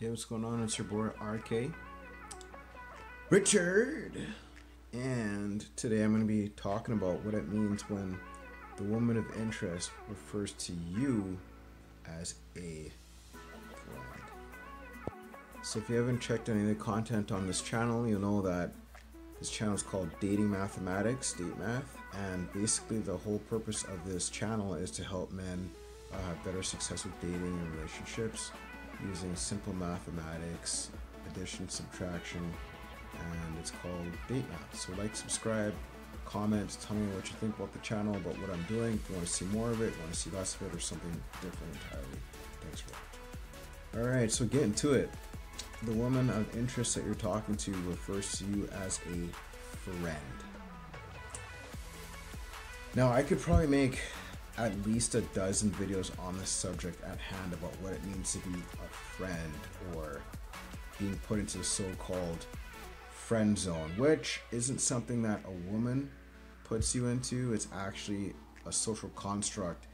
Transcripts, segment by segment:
Hey, what's going on? It's your boy RK Richard, and today I'm going to be talking about what it means when the woman of interest refers to you as a friend. So, if you haven't checked any of the content on this channel, you'll know that this channel is called Dating Mathematics, Date Math, and basically the whole purpose of this channel is to help men uh, have better success with dating and relationships using simple mathematics, addition, subtraction, and it's called Date Math. So like, subscribe, comment, tell me what you think about the channel, about what I'm doing. If you want to see more of it, want to see less of it, or something different entirely. Thanks for Alright, so getting to it. The woman of interest that you're talking to refers to you as a friend. Now, I could probably make at least a dozen videos on this subject at hand about what it means to be a friend or being put into the so-called friend zone, which isn't something that a woman puts you into. It's actually a social construct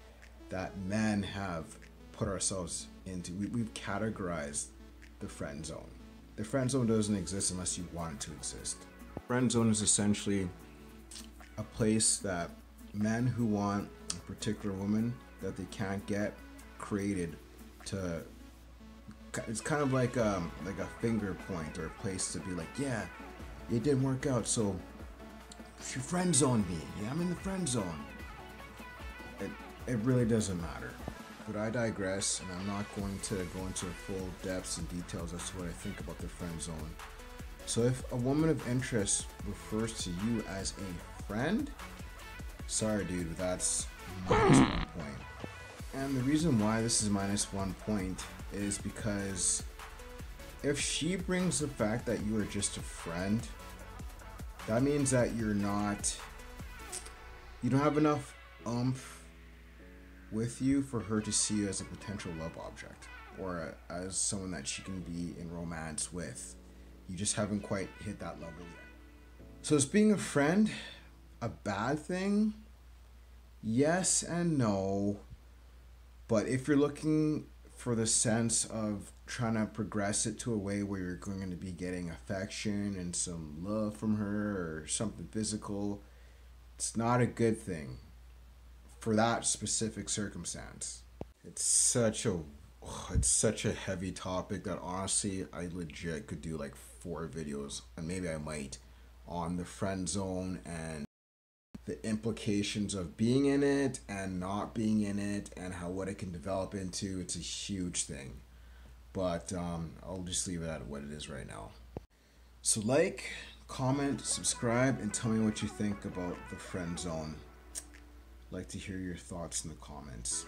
that men have put ourselves into. We, have categorized the friend zone. The friend zone doesn't exist unless you want it to exist. Friend zone is essentially a place that men who want a particular woman that they can't get created to it's kind of like um like a finger point or a place to be like yeah it didn't work out so she friend zoned me. Yeah i'm in the friend zone. It, it really doesn't matter. But i digress and i'm not going to go into full depths and details as to what i think about the friend zone. So if a woman of interest refers to you as a friend sorry dude but that's minus one point. And the reason why this is minus one point is because if she brings the fact that you are just a friend, that means that you're not, you don't have enough umph with you for her to see you as a potential love object or as someone that she can be in romance with. You just haven't quite hit that level yet. So is being a friend a bad thing? Yes and no. But if you're looking for the sense of trying to progress it to a way where you're going to be getting affection and some love from her or something physical, it's not a good thing for that specific circumstance. It's such a it's such a heavy topic that honestly I legit could do like four videos and maybe I might on the friend zone and the implications of being in it and not being in it and how what it can develop into it's a huge thing. But um, i'll just leave it at what it is right now. So like comment subscribe and tell me what you think about the friend zone. I'd like to hear your thoughts in the comments